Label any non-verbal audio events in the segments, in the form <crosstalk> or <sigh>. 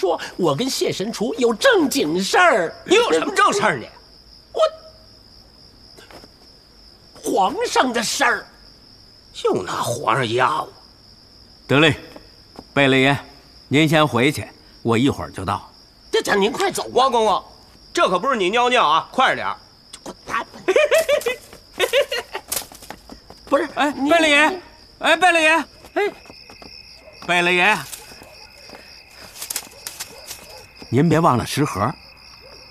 说，我跟谢神厨有正经事儿。你有什么正事儿呢？<laughs> 我皇上的事儿，就拿皇上压我。得嘞，贝勒爷，您先回去，我一会儿就到。这这，您快走，王公公，这可不是你尿尿啊，快点儿。滚蛋！<laughs> 不是，哎，贝勒爷，哎，贝勒爷，哎，贝勒爷，您别忘了食盒。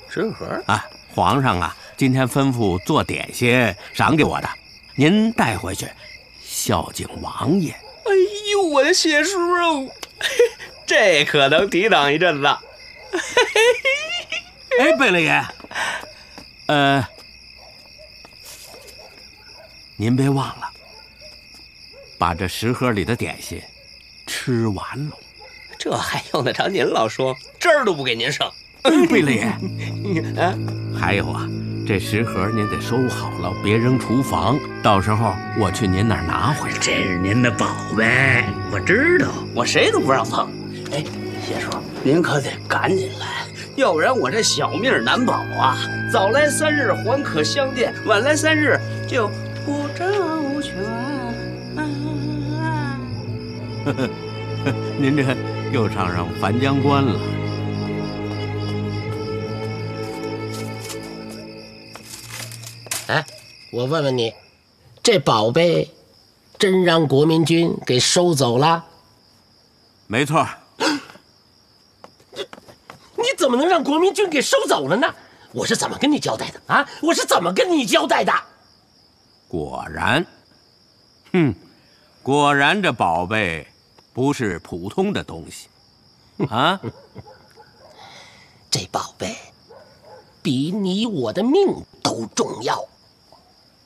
食盒啊，皇上啊，今天吩咐做点心赏给我的，您带回去孝敬王爷。哎呦，我的谢叔，这可能抵挡一阵子。哎，贝勒爷，呃，您别忘了把这食盒里的点心吃完喽。这还用得着您老说？汁儿都不给您剩。贝勒爷，<laughs> 啊，还有啊，这食盒您得收好了，别扔厨房。到时候我去您那儿拿回来。这是您的宝贝，我知道，我谁都不让碰。哎，谢叔，您可得赶紧来，要不然我这小命难保啊！早来三日还可相见，晚来三日就不周全。呵呵，您这又唱上樊江关了。哎，我问问你，这宝贝真让国民军给收走了？没错。你怎么能让国民军给收走了呢？我是怎么跟你交代的啊？我是怎么跟你交代的？果然，哼，果然这宝贝不是普通的东西 <laughs> 啊！这宝贝比你我的命都重要。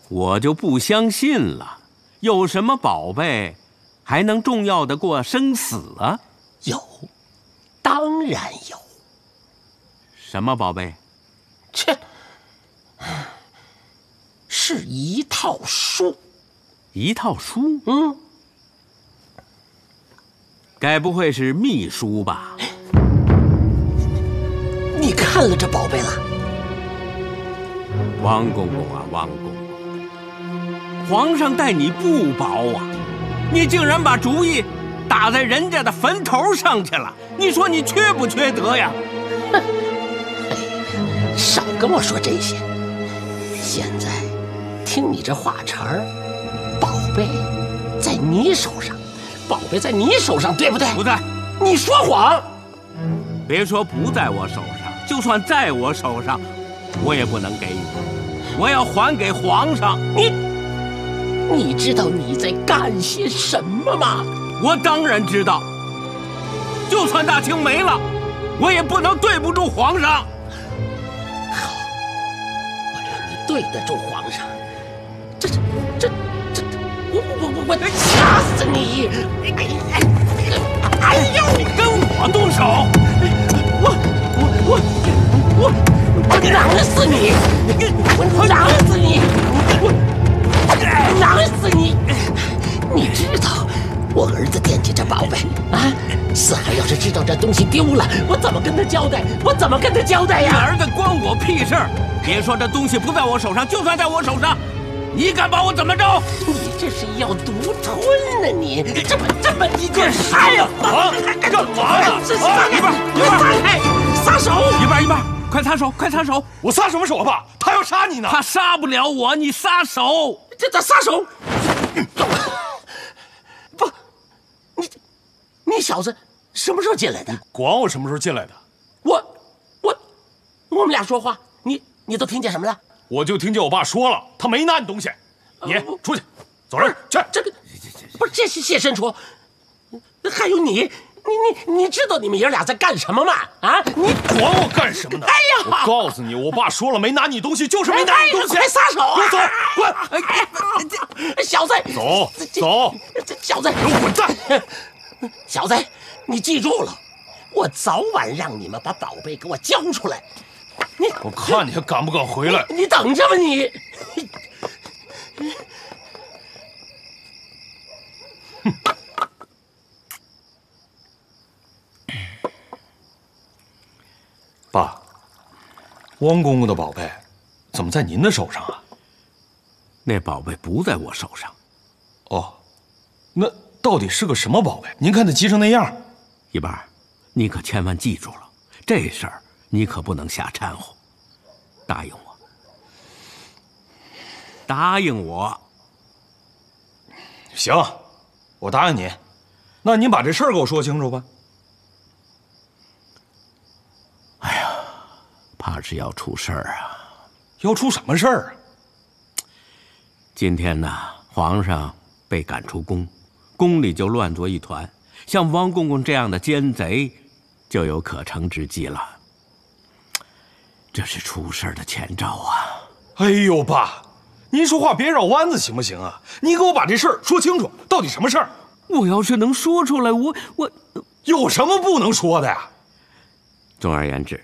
我就不相信了，有什么宝贝还能重要的过生死啊？有，当然有。什么宝贝？切，是一套书。一套书？嗯，该不会是秘书吧？你看了这宝贝了？王公公啊，王公公。皇上待你不薄啊，你竟然把主意打在人家的坟头上去了，你说你缺不缺德呀？哼！<laughs> 少跟我说这些。现在听你这话茬儿，宝贝在你手上，宝贝在你手上，对不对？不在。你说谎。别说不在我手上，就算在我手上，我也不能给你，我要还给皇上。你。你知道你在干些什么吗？我当然知道。就算大清没了，我也不能对不住皇上。好，我让你对得住皇上。这这这这，我我我我你！哎呦，你跟我动手！我我我我我囊死你！我囊死你！我。囊死你！你知道我儿子惦记着宝贝啊！四海要是知道这东西丢了，我怎么跟他交代？我怎么跟他交代呀？你儿子关我屁事！别说这东西不在我手上，就算在我手上，你敢把我怎么着？你这是要独吞呢！你这么这么一个啥呀？啊！干嘛呀？一半一半，撒开，撒手！一半一半，快撒手，快撒手！我撒什么手啊，爸？他要杀你呢！他杀不了我，你撒手！这咋撒手！不，你你小子什么时候进来的？管我什么时候进来的？我我我们俩说话，你你都听见什么了？我就听见我爸说了，他没拿你东西。你出去，走人去。这个不是这是谢申厨，还有你。你你你知道你们爷俩在干什么吗？啊！你管我干什么呢？哎呀！我告诉你，我爸说了，没拿你东西就是没拿你东西。快撒手！给我走！滚！哎小子，走走！小子，给我滚蛋！小子，你记住了，我早晚让你们把宝贝给我交出来。我看你还敢不敢回来你等着吧你。爸汪公公的宝贝怎么在您的手上啊？那宝贝不在我手上哦那到底是个什么宝贝？您看他急成那样一半你可千万记住了这事儿你可不能瞎掺和。答应我，答应我。行，我答应你。那您把这事儿给我说清楚吧。哎呀，怕是要出事儿啊！要出什么事儿啊？今天呢，皇上被赶出宫，宫里就乱作一团，像汪公公这样的奸贼，就有可乘之机了。这是出事儿的前兆啊！哎呦，爸，您说话别绕弯子行不行啊？你给我把这事儿说清楚，到底什么事儿？我要是能说出来，我我有什么不能说的呀？总而言之，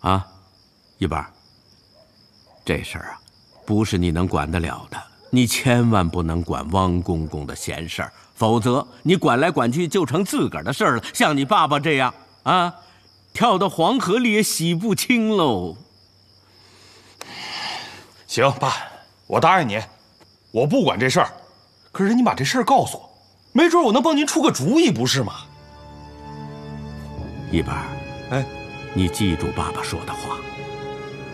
啊，一半这事儿啊，不是你能管得了的。你千万不能管汪公公的闲事儿，否则你管来管去就成自个儿的事儿了。像你爸爸这样啊，跳到黄河里也洗不清喽。行，爸，我答应你，我不管这事儿。可是你把这事儿告诉我。没准我能帮您出个主意，不是吗？一半，哎，你记住爸爸说的话，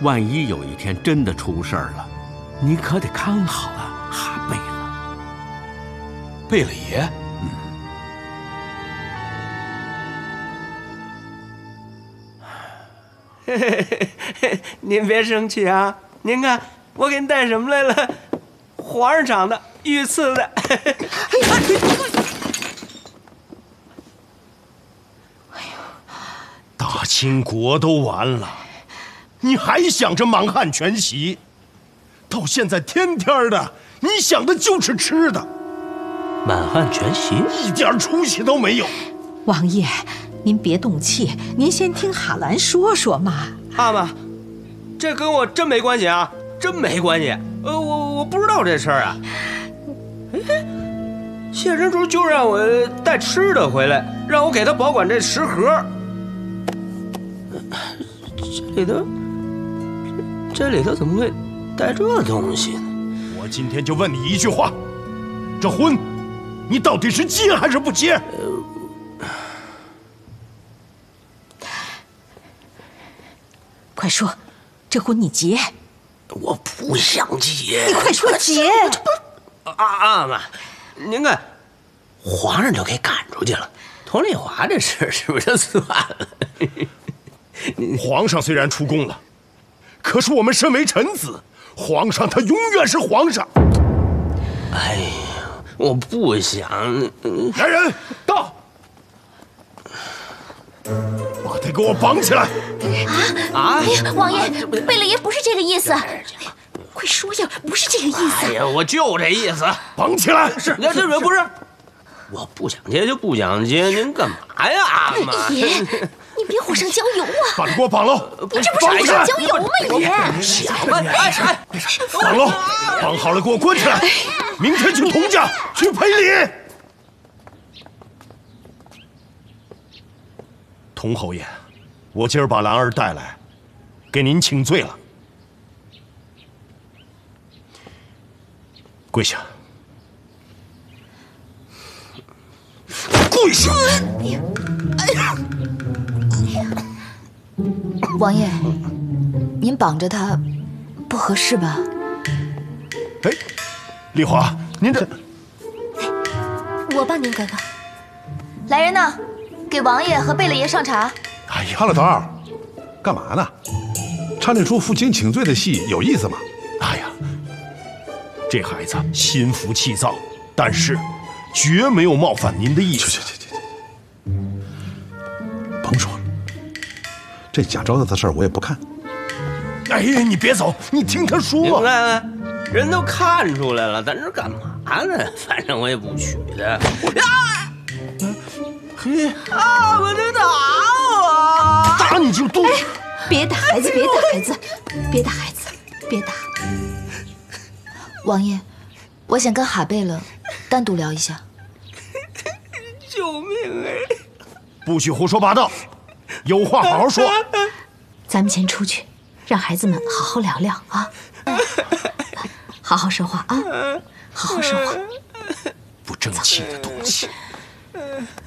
万一有一天真的出事儿了，你可得看好了哈贝勒。贝勒爷，<laughs> 您别生气啊！您看，我给您带什么来了？皇上赏的。御赐的，哎呀，大清国都完了，你还想着满汉全席？到现在天天的，你想的就是吃的。满汉全席一点出息都没有。王爷，您别动气，您先听哈兰说说嘛。阿玛，这跟我真没关系啊，真没关系。呃，我我不知道这事儿啊。哎，谢珍珠就让我带吃的回来，让我给他保管这食盒。这里头，这里头怎么会带这东西呢？我今天就问你一句话：这婚，你到底是结还是不结？快说，这婚你结？我不想结。你快说结！这不。阿阿玛，您看，皇上都给赶出去了，佟丽华这事是不是就算了？<laughs> 皇上虽然出宫了，可是我们身为臣子，皇上他永远是皇上。哎呀，我不想。来人，到，把他给我绑起来！啊啊！王爷，贝勒爷不是这个意思。快说呀，不是这个意思。哎呀，我就这意思，绑起来。是，这这不是，我不想接就不想接，您干嘛呀？爷，你别火上浇油啊！把他给我绑喽！你这不是火上浇油吗，爷？想啊！哎哎，绑喽！绑好了，给我关起来。明天去佟家去赔礼。佟侯爷，我今儿把兰儿带来，给您请罪了。跪下！跪下！哎呀！王爷，您绑着他不合适吧？哎，丽华，您这……我帮您，哥哥。来人呐，给王爷和贝勒爷上茶。哎呀，老头儿，干嘛呢？唱那出负荆请罪的戏有意思吗？哎呀！这孩子心浮气躁，但是绝没有冒犯您的意思。去去去去去，甭说了，这假招待的事儿我也不看。哎呀，你别走，你听他说。你看，人都看出来了，在这干嘛呢？<laughs> 反正我也不娶她。啊！嘿，啊！我得打我！打你就动！别打孩子，别打孩子，别打孩子，别打。王爷，我想跟哈贝勒单独聊一下。救命哎！不许胡说八道，有话好好说。咱们先出去，让孩子们好好聊聊啊，<laughs> 好好说话啊，好好说话。不争气的东西！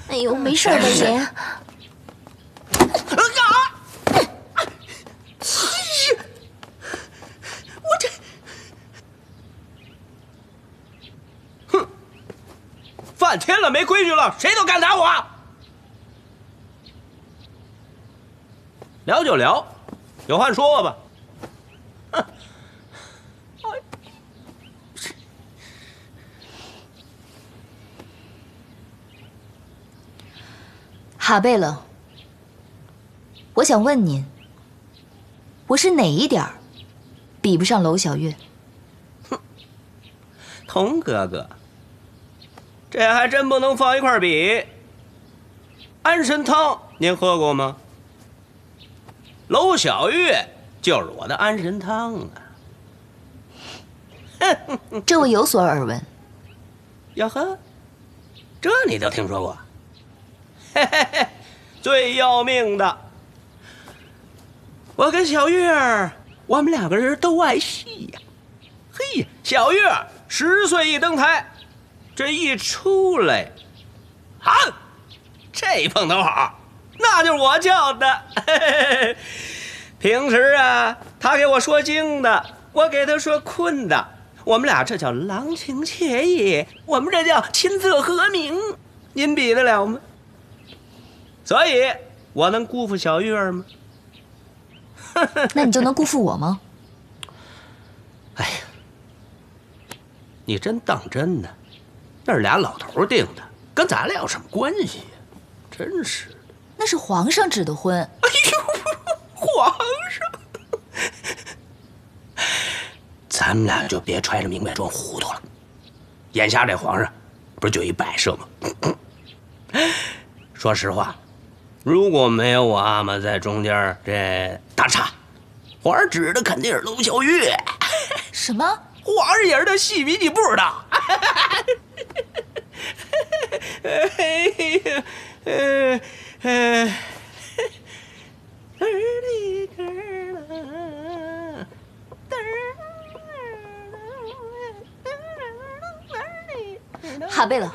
哎呦，没事吧，爷。我这，哼，犯天了没规矩了，谁都敢打我。聊就聊，有话说吧。哈贝勒，我想问您，我是哪一点儿比不上娄小月？哼 <laughs> 童哥哥，这还真不能放一块比。安神汤您喝过吗？娄小月就是我的安神汤啊！<laughs> 这我有所耳闻。哟呵，这你都听说过？嘿嘿嘿，最要命的，我跟小月儿，我们两个人都爱戏呀。嘿，小月儿十岁一登台，这一出来，啊，这碰头好，那就是我叫的。嘿嘿嘿平时啊，他给我说经的，我给他说困的，我们俩这叫郎情妾意，我们这叫琴瑟和鸣，您比得了吗？所以，我能辜负小玉儿吗？<laughs> 那你就能辜负我吗？<laughs> 哎呀，你真当真呢？那是俩老头定的，跟咱俩有什么关系呀？真是的。那是皇上指的婚。哎呦，皇上，咱们俩就别揣着明白装糊涂了。眼下这皇上，不是就一摆设吗？<coughs> 说实话。如果没有我阿玛在中间这打岔，皇上指的肯定是龙小玉。<laughs> 什么？皇上也是他戏迷，你不知道？哈贝勒，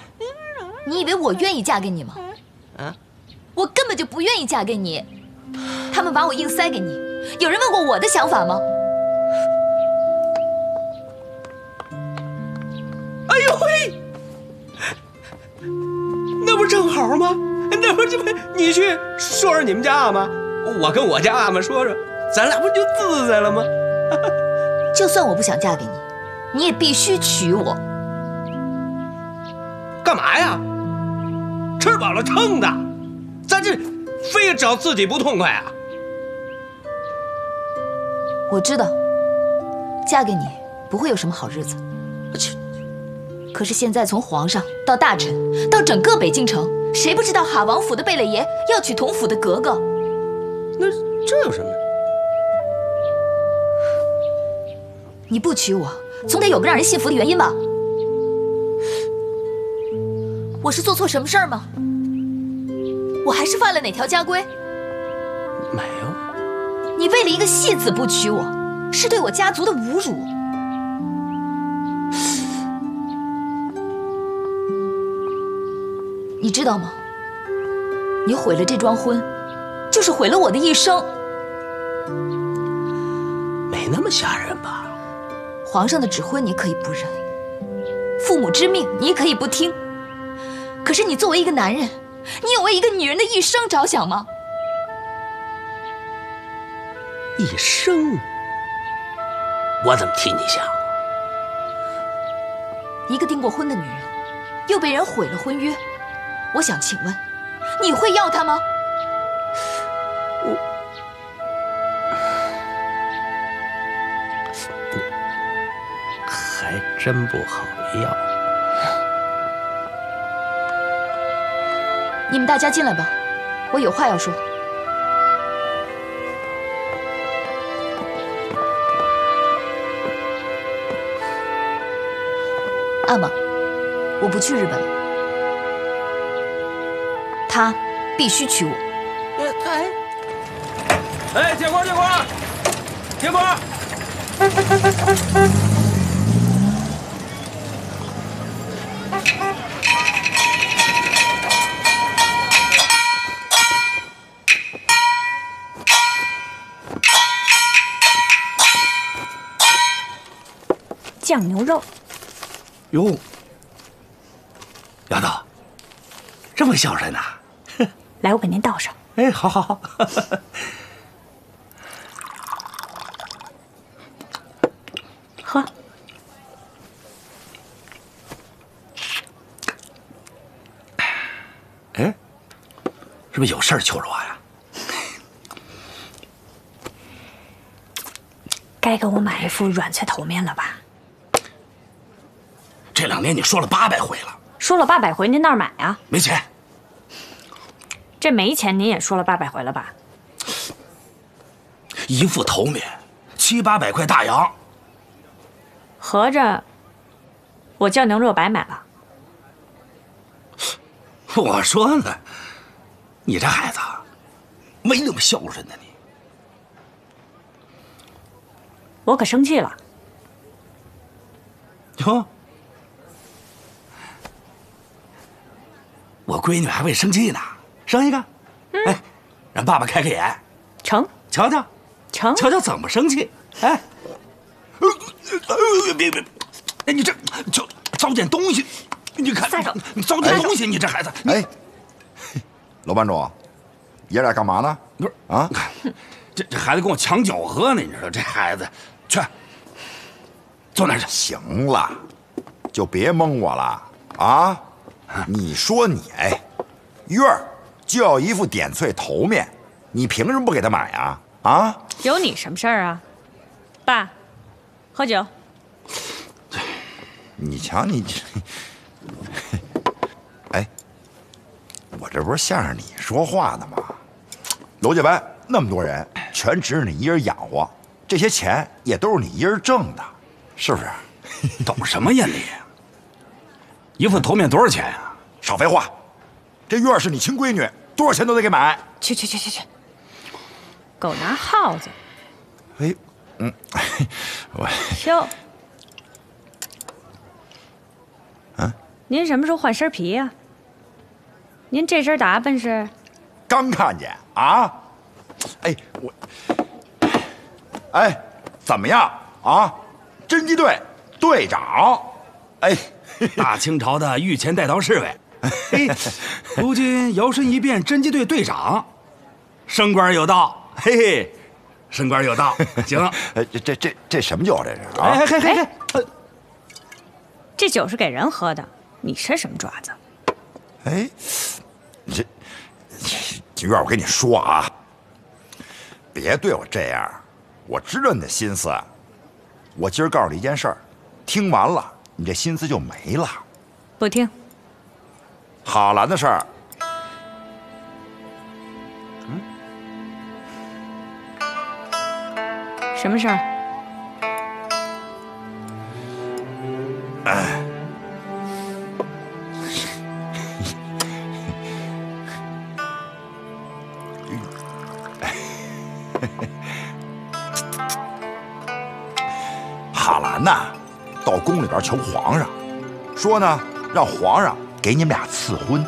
你以为我愿意嫁给你吗？啊？我根本就不愿意嫁给你，他们把我硬塞给你。有人问过我的想法吗？哎呦喂，那不正好吗？那不就你去说说你们家阿玛，我跟我家阿玛说说，咱俩不就自在了吗？<laughs> 就算我不想嫁给你，你也必须娶我。干嘛呀？吃饱了撑的。咱这非找自己不痛快啊！我知道，嫁给你不会有什么好日子。去。可是现在从皇上到大臣到整个北京城，谁不知道哈王府的贝勒爷要娶同府的格格？那这有什么？你不娶我，总得有个让人信服的原因吧？我是做错什么事儿吗？我还是犯了哪条家规？没有。你为了一个戏子不娶我，是对我家族的侮辱。你知道吗？你毁了这桩婚，就是毁了我的一生。没那么吓人吧？皇上的指婚你可以不认，父母之命你可以不听，可是你作为一个男人。你有为一个女人的一生着想吗？一生？我怎么替你想？一个订过婚的女人，又被人毁了婚约，我想请问，你会要她吗？我还真不好要。你们大家进来吧，我有话要说。阿玛，我不去日本了。他必须娶我。哎，哎，建国，建国，铁佛，酱牛肉，哟，丫头，这么孝顺呐、<laughs> 来，我给您倒上。哎，好好好。<laughs> 喝。哎，是不是有事儿求着我呀？该给我买一副软脆头面了吧？这两年你说了八百回了，说了八百回，您那儿买啊？没钱。这没钱您也说了八百回了吧？一副头面，七八百块大洋。合着我叫牛肉白买了。我说呢，你这孩子没那么孝顺呢，你。我可生气了。哟，我闺女还会生气呢，生一个，哎，让爸爸开开眼，成，瞧瞧，成，瞧瞧怎么生气，哎，别别，哎你这就糟践东西，你看，你糟践东西，你这孩子，哎，<laughs> 老班主，爷俩干嘛呢？不是？啊，这这孩子跟我抢酒喝呢，你知道这孩子，去，坐那儿去。行了，就别蒙我了啊！<laughs> 你说你哎，月儿就要一副点翠头面，你凭什么不给他买啊？啊？有你什么事儿啊？爸，喝酒。<laughs> 你瞧你这，<laughs> 哎，我这不是向着你说话呢吗？罗家班那么多人，全指着你一人养活，这些钱也都是你一人挣的，是不是？懂什么呀你？一副头面多少钱啊？少废话，这月儿是你亲闺女，多少钱都得给买。去去去去去。狗拿耗子。哎，嗯，<laughs> 我哟。啊？您什么时候换身皮呀、您这身打扮是？刚看见啊！哎，我，哎，怎么样啊？侦缉队队长，哎，<laughs> 大清朝的御前带刀侍卫，嘿，如今摇身一变侦缉队队长，升官有道，嘿嘿，升官有道，<laughs> 行。哎，这这这这什么酒啊？这是啊？哎嘿嘿嘿，呃这酒是给人喝的，你伸什么爪子？哎，你这金院，我跟你说啊，别对我这样，我知道你的心思。我今儿告诉你一件事儿，听完了你这心思就没了。不听。哈兰的事儿，什么事儿？哎，哈兰呐，到宫里边求皇上，说呢让皇上给你们俩赐婚。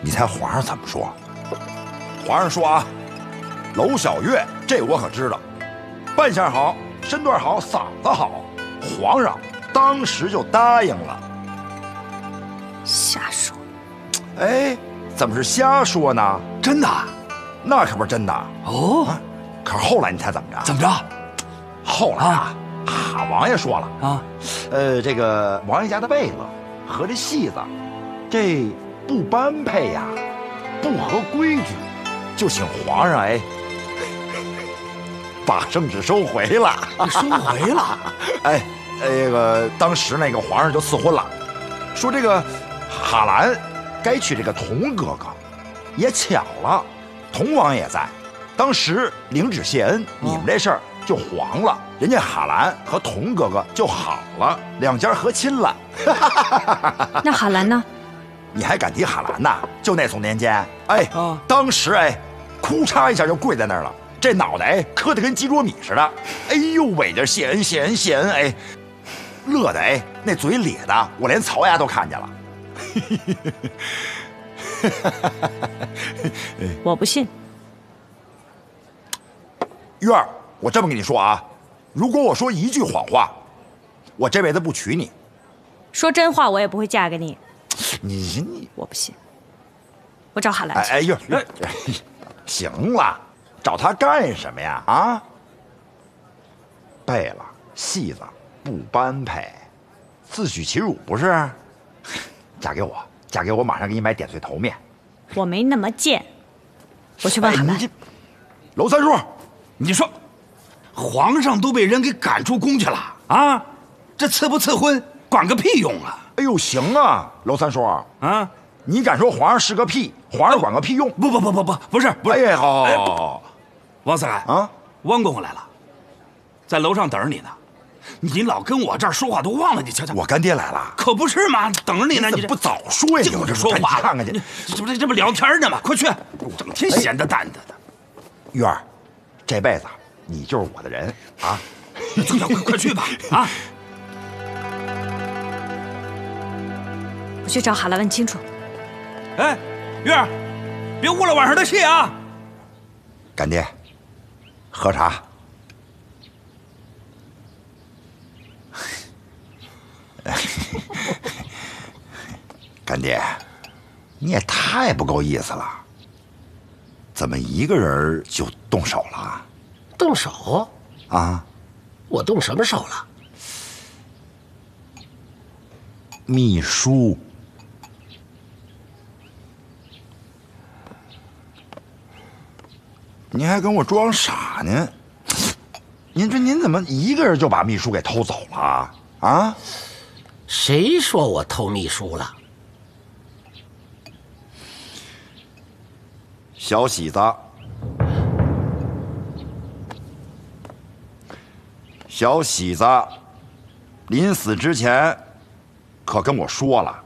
你猜皇上怎么说？皇上说啊，娄小月这我可知道，扮相好，身段好，嗓子好。皇上当时就答应了。瞎说！哎，怎么是瞎说呢？真的？那可不是真的哦。啊可是后来你猜怎么着？怎么着？后来王爷说了啊，呃，这个王爷家的被子和这戏子，这不般配呀，不合规矩，就请皇上哎，把圣旨收回了。收回了？<laughs> 哎，那个当时那个皇上就赐婚了，说这个哈兰该娶这个佟哥哥，也巧了，佟王爷在，当时领旨谢恩，你们这事儿就黄了，人家哈兰和佟哥哥就好了，两家和亲了。<laughs> 那哈兰呢？你还敢提哈兰呐？就那宋年间，哎，啊当时哎，哭嚓一下就跪在那儿了，这脑袋磕得跟鸡啄米似的。哎呦喂，这谢恩谢恩谢恩哎，乐的哎，那嘴咧的，我连槽牙都看见了。<laughs> 我不信。月儿，我这么跟你说啊，如果我说一句谎话，我这辈子不娶你。说真话，我也不会嫁给你。你你，我不信。我找海兰去。哎哎月月，<laughs> 行了，找他干什么呀？啊？背了，戏子不般配，自取其辱不是？嫁给我，嫁给我，马上给你买点碎头面。我没那么贱。我去问海兰。娄三叔，你说，皇上都被人给赶出宫去了啊？这赐不赐婚，管个屁用啊！哎呦，行啊，娄三叔啊，你敢说皇上是个屁？皇上管个屁用？不不不不不，不是不是。哎，好，好，好，好。王四海啊，汪公公来了，在楼上等着你呢。你老跟我这儿说话都忘了，你瞧瞧。我干爹来了，可不是嘛，等着你呢。你怎么不早说呀？就这说话，看看去。这不这不聊天呢吗？快去，整天闲的蛋的的。玉儿，这辈子你就是我的人啊！<laughs> 快快快去吧啊！我去找海兰问清楚。哎，月儿，别误了晚上的戏啊！干爹，喝茶。<laughs> 干爹，你也太不够意思了！怎么一个人就动手了？动手？啊？我动什么手了？秘书。您还跟我装傻呢？您这您怎么一个人就把秘书给偷走了？啊？谁说我偷秘书了？小喜子，小喜子，临死之前可跟我说了，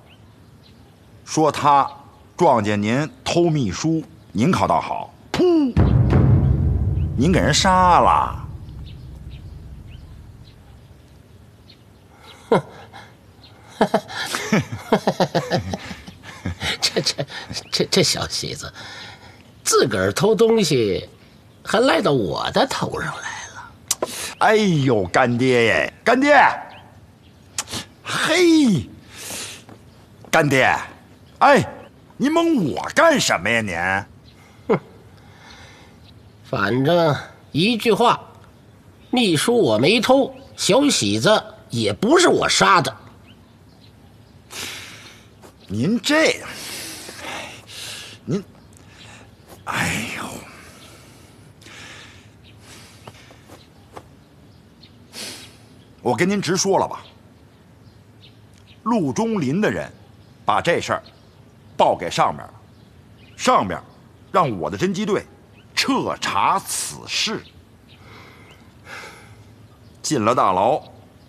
说他撞见您偷秘书，您可倒好，噗，您给人杀了。哼，这这这这小喜子，自个儿偷东西，还赖到我的头上来。哎呦，干爹耶，干爹！嘿，干爹，哎，你蒙我干什么呀您？哼，反正一句话，秘书我没偷，小喜子。也不是我杀的，您这，您，哎呦，我跟您直说了吧，陆中林的人把这事儿报给上面了，上面让我的侦缉队彻查此事，进了大牢。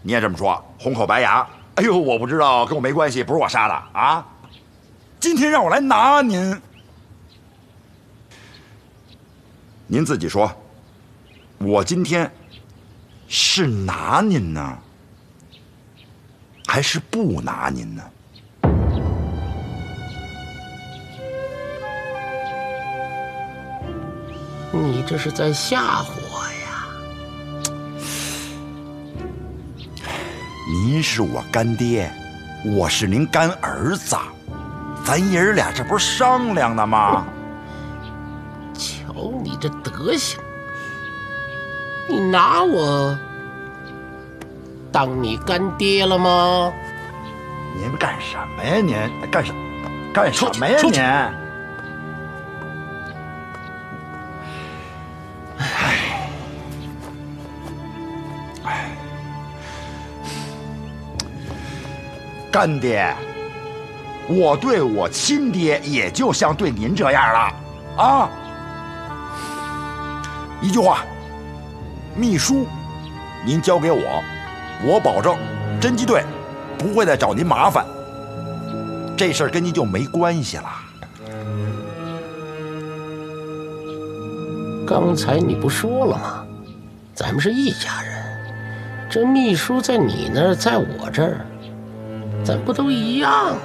你也这么说，红口白牙。哎呦，我不知道，跟我没关系，不是我杀的啊！今天让我来拿您，您自己说，我今天是拿您呢，还是不拿您呢？你这是在吓唬我呀！您是我干爹，我是您干儿子，咱爷儿俩这不是商量呢吗？瞧你这德行，你拿我当你干爹了吗？您干什么呀？您干什干什么呀？您？干爹，我对我亲爹也就像对您这样了，啊！一句话，秘书，您交给我，我保证，侦缉队不会再找您麻烦，这事儿跟您就没关系了。刚才你不说了吗？咱们是一家人，这秘书在你那儿，在我这儿，咱不都一样吗？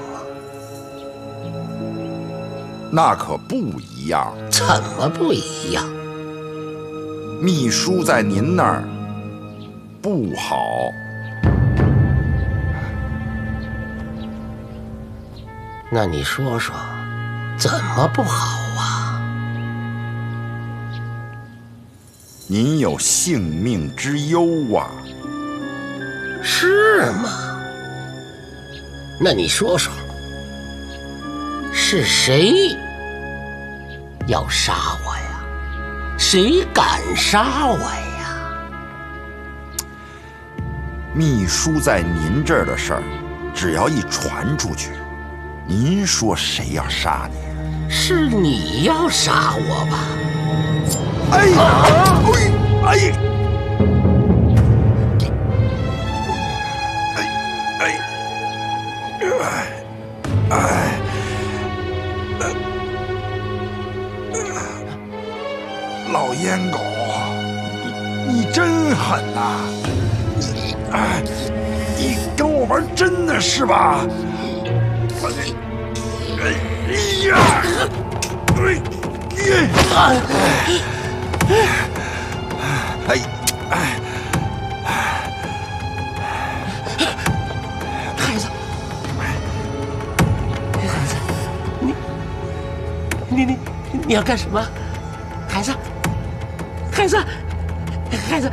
那可不一样。怎么不一样？秘书在您那儿不好。那你说说，怎么不好啊？您有性命之忧啊！是吗？那你说说，是谁要杀我呀？谁敢杀我呀？秘书在您这儿的事儿，只要一传出去，您说谁要杀你？是你要杀我吧？哎呀！哎真狠呐！你哎，你跟我玩真的是吧？哎呀！哎哎哎！孩子，孩子，你你你你要干什么？孩子，孩子，孩子。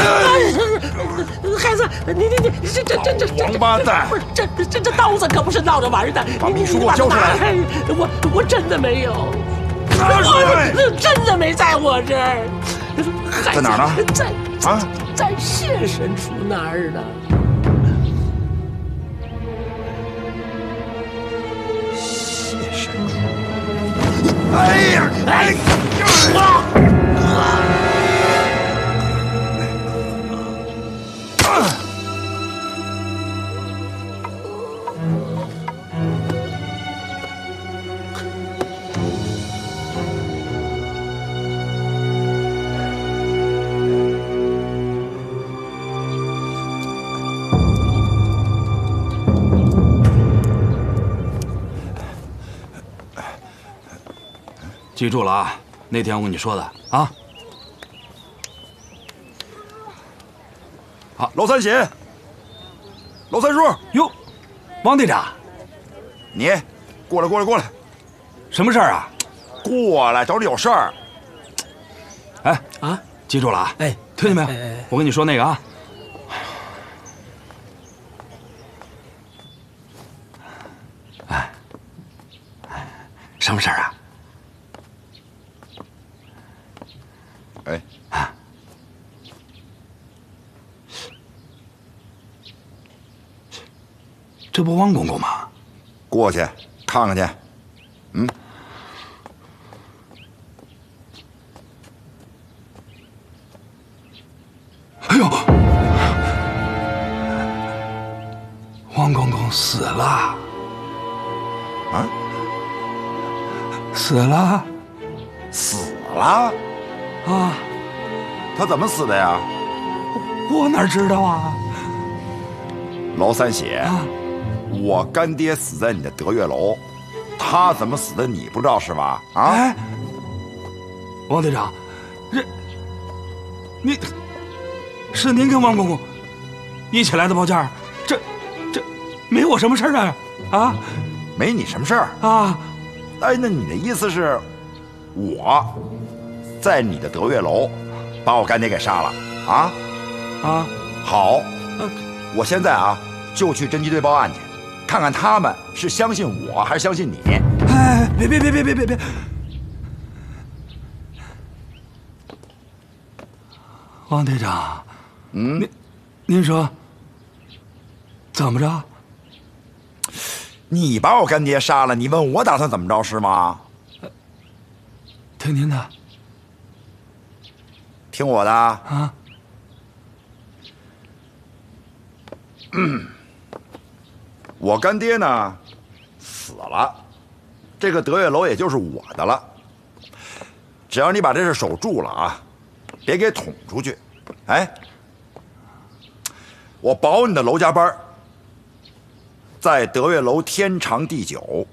<laughs> 孩子，你你你这这这这这王八蛋！不是这这这刀子可不是闹着玩的。把秘书给我交出来！我我真的没有，我！真的没在我这儿。在哪儿呢？在啊，在谢神厨那儿呢。谢神叔！哎呀！哎啊！记住了啊，那天我跟你说的啊。好，老三喜，老三叔，哟，王队长，你过来，过来，过来，什么事儿啊？过来，找你有事儿。哎啊，记住了啊！哎，听见没有？我跟你说那个啊。哎，什么事儿啊？哎啊，这不汪公公吗？过去看看去。嗯，哎呦，汪公公死了啊！死了，死了啊！他怎么死的呀？我哪知道啊！老三喜，啊我干爹死在你的德月楼，他怎么死的你不知道是吧？啊！哎，王队长，这你是您跟王公公一起来的包间儿这这没我什么事儿啊？啊，没你什么事儿啊？哎，那你的意思是，我在你的德月楼把我干爹给杀了啊？啊，好，我现在啊就去侦缉队报案去，看看他们是相信我还是相信你。哎，别别别别别别别！王队长，嗯，您您说怎么着？你把我干爹杀了，你问我打算怎么着是吗？听您的听我的啊。嗯，<clears throat> 我干爹呢死了，这个德月楼也就是我的了。只要你把这事守住了啊，别给捅出去，哎，我保你的楼家班在德月楼天长地久。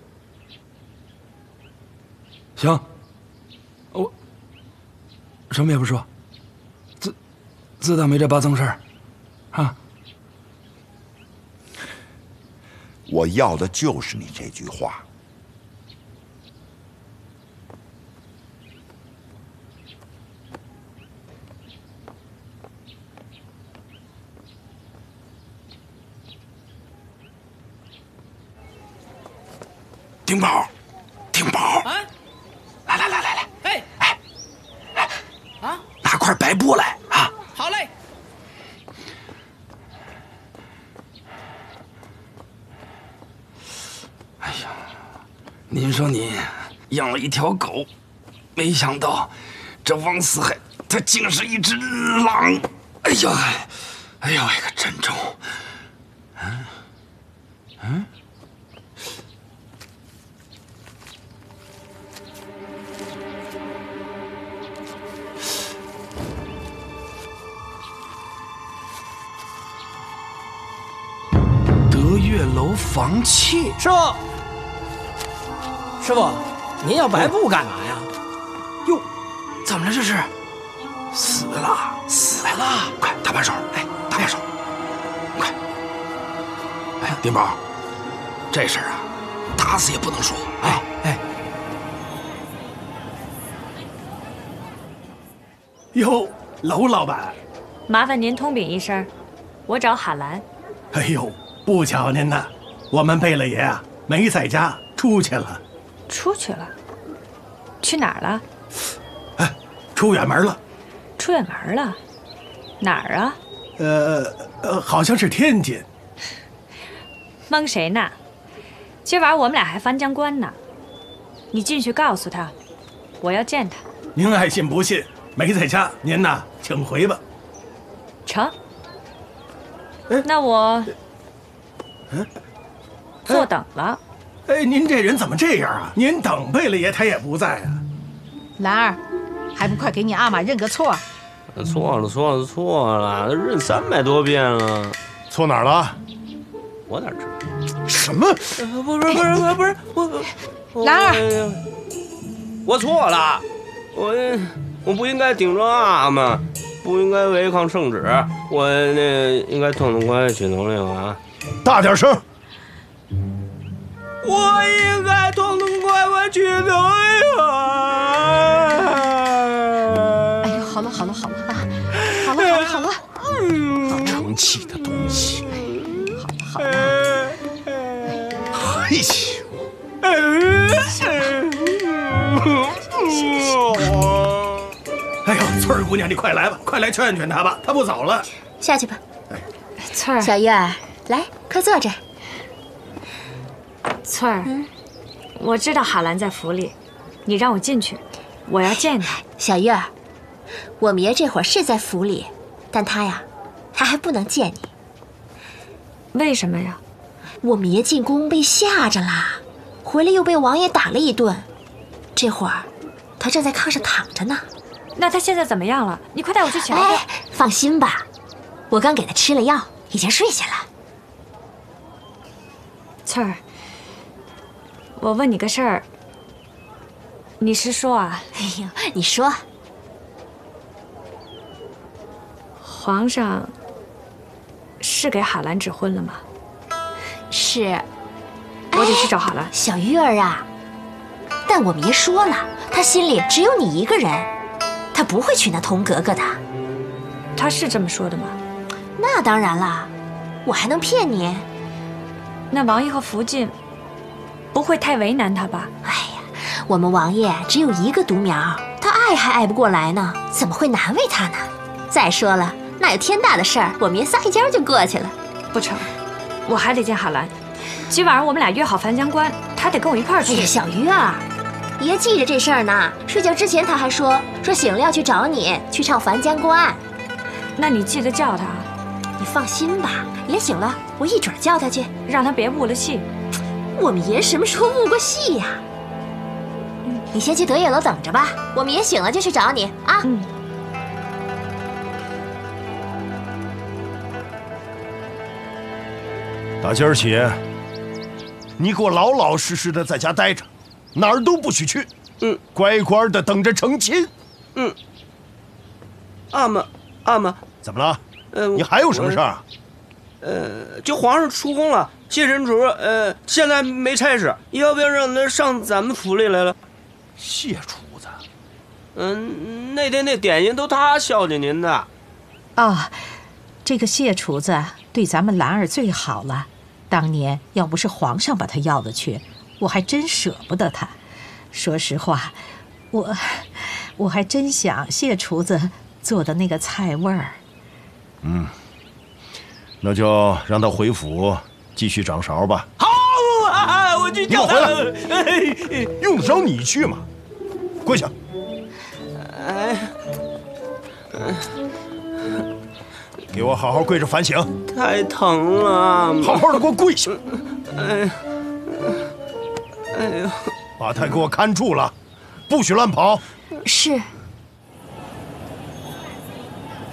行，我什么也不说，自自当没这八宗事儿，我要的就是你这句话。丁宝，丁宝，啊，来来来来来，哎哎哎，啊，拿块白布来啊！好嘞。哎呀，您说您养了一条狗，没想到这王四海他竟是一只狼！哎呀，哎呦，可真重！嗯嗯。德月楼房契，师傅，师傅，您要白布干嘛呀？哟，怎么了这是？死了，死了！快搭把手，哎，搭把手，快！哎，丁宝，这事儿啊，打死也不能说哎！哎，哟，娄老板，麻烦您通禀一声，我找海兰。哎呦，不巧您呐，我们贝勒爷啊没在家，出去了。出去了？去哪儿了？哎，出远门了。出远门了？哪儿啊？呃呃，好像是天津。蒙谁呢？今晚我们俩还翻江关呢。你进去告诉他，我要见他。您爱信不信，没在家，您呐，请回吧。成。那我坐等了。哎，您这人怎么这样啊？您等贝勒爷他也不在啊。兰儿，还不快给你阿玛认个错？错了，错了，错了，认三百多遍了。错哪儿了？我哪知道？什么？不是不是不是不是我，兰儿，我错了，我我不应该顶撞阿玛。不应该违抗圣旨，我那应该痛痛快快去农令啊！大点声！我应该痛痛快快去农令啊！哎呦，好了好了好了啊！好了好了好了，嗯成器的东西！好了好了，哎呦！哎呦，翠儿姑娘，你快来吧，快来劝劝他吧，他不走了。下去吧。翠儿，小月儿，来，快坐这儿。翠儿，我知道海兰在府里，你让我进去，我要见她。小月儿，我们爷这会儿是在府里，但他呀，他还不能见你。为什么呀？我们爷进宫被吓着啦，回来又被王爷打了一顿，这会儿他正在炕上躺着呢。那他现在怎么样了？你快带我去瞧瞧。哎，放心吧，我刚给他吃了药，已经睡下了。翠儿，我问你个事儿，你是说啊？哎呦，你说，皇上是给海兰指婚了吗？是，我得去找海兰。小玉儿啊，但我们爷说了，他心里只有你一个人。他不会娶那童格格的，他是这么说的吗？那当然了，我还能骗你？那王爷和福晋不会太为难他吧？哎呀，我们王爷只有一个独苗，他爱还爱不过来呢，怎么会难为他呢？再说了，那有天大的事儿，我们爷撒一娇就过去了。不成，我还得见海兰。今晚上我们俩约好樊江关，他得跟我一块儿去。哎呀，小鱼儿。爷记着这事儿呢，睡觉之前他还说说醒了要去找你，去唱《樊江关》。那你记得叫他。你放心吧，爷醒了我一准叫他去，让他别误了戏。我们爷什么时候误过戏呀？你先去德业楼等着吧，我们爷醒了就去找你啊。嗯。打今儿起，你给我老老实实的在家待着，哪儿都不许去。嗯，乖乖的等着成亲。嗯。阿玛，阿玛，怎么了？呃，你还有什么事儿啊？呃，就皇上出宫了，谢神厨，呃，现在没差事，要不要让他上咱们府里来了？谢厨子，嗯，那天那点心都他孝敬您的。啊，这个谢厨子对咱们兰儿最好了。当年要不是皇上把他要了去，我还真舍不得他。说实话，我我还真想谢厨子做的那个菜味儿。嗯，那就让他回府继续掌勺吧。好啊，我去叫他。你给我回来！用得着你去吗？跪下！哎，给我好好跪着反省。太疼了！好好的给我跪下！哎，哎呦，把他给我看住了，不许乱跑。是。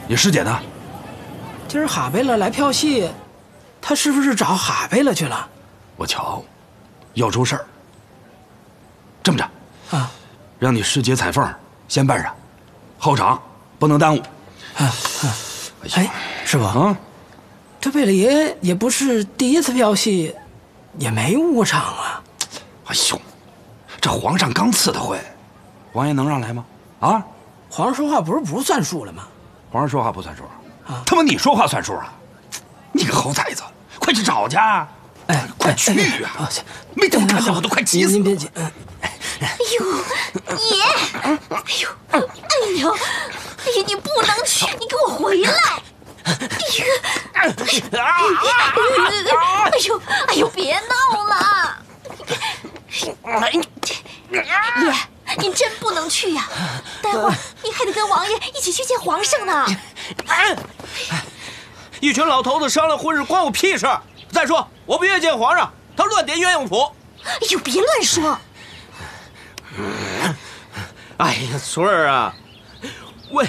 你师姐呢？今儿哈贝勒来票戏，他是不是找哈贝勒去了？我瞧，要出事儿。这么着，啊，让你师姐彩凤先办上，后场不能耽误。啊啊！哎，师傅啊，这贝勒爷也不是第一次票戏，也没误场啊。哎呦，这皇上刚赐的婚，王爷能让来吗？啊，皇上说话不是不算数了吗？皇上说话不算数。啊！他妈你说话算数啊！你个猴崽子，快去找去！哎，快去啊！没等看见我都快急死了！您别急。哎呦，爷！哎呦，哎呦，哎呀，你不能去，你给我回来！哎呀！哎呦，哎呦，别闹了！爷，你真不能去呀！待会儿你还得跟王爷一起去见皇上呢。哎，一群老头子商量婚事，关我屁事！再说，我不愿意见皇上，他乱点鸳鸯谱。哎呦，别乱说！哎呀，翠儿啊，喂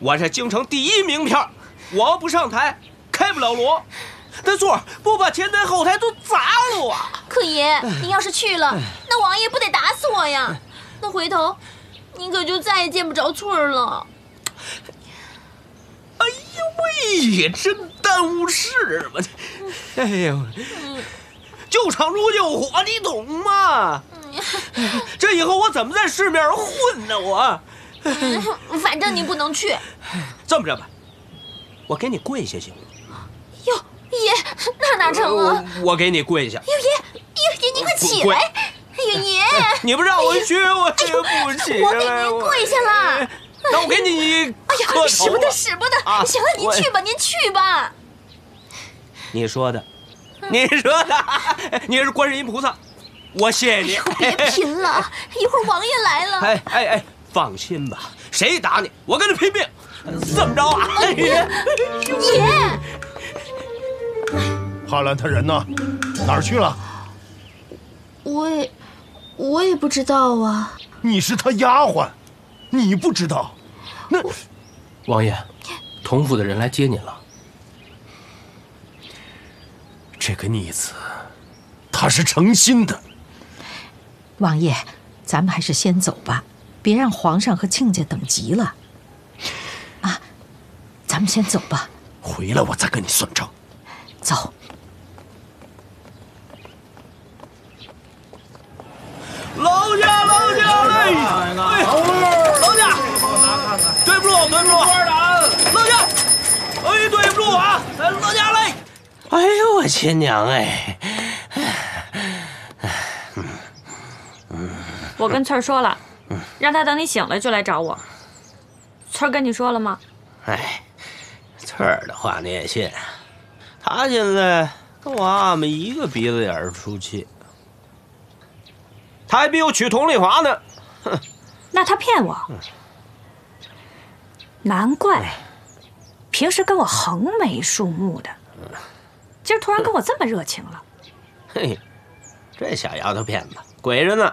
我这京城第一名片，我要不上台，开不了锣。那座不把前台后台都砸了啊！可爷，您要是去了，那王爷不得打死我呀？那回头，您可就再也见不着翠儿了。哎呦喂，真耽误事嘛！哎呦，救场如救火，你懂吗？这以后我怎么在市面上混呢？我，反正你不能去。这么着吧，我给你跪下行吗？哟，爷，那哪成啊？我给你跪下。哟爷，哟爷，您快起来！哎呦爷，你不让我去，我也不起来。我给您跪下了。那我给你哎呀，使不得，使不得！行了，您去吧，您去吧。你说的，你说的，<laughs> 你是观世音菩萨，我谢谢你。别贫了，<laughs> 一会儿王爷来了。哎哎哎，放心吧，谁打你，我跟他拼命。这么着啊？爷，爷，哈兰他人呢？哪儿去了？我也，我也不知道啊。你是他丫鬟。你不知道，那王爷，同府的人来接您了。这个逆子，他是诚心的。王爷，咱们还是先走吧，别让皇上和亲家等急了。啊，咱们先走吧。回来我再跟你算账。走。老家，老家嘞！哎，老家，对不住，对不住，老家，哎，对不住啊，老家嘞！哎呦，我亲娘哎！我跟翠儿说了，让她等你醒了就来找我。翠儿跟你说了吗？哎，翠儿的话你也信？她现在跟我阿妹一个鼻子眼儿出气。他还逼我娶佟丽华呢，哼！那他骗我，难怪平时跟我横眉竖目的，今儿突然跟我这么热情了。<laughs> 嘿，这小丫头片子，鬼着呢，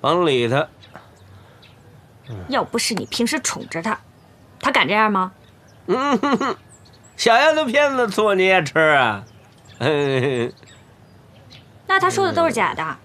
甭理他。要不是你平时宠着他，他敢这样吗？嗯哼哼，小丫头片子醋你也吃啊？那他说的都是假的。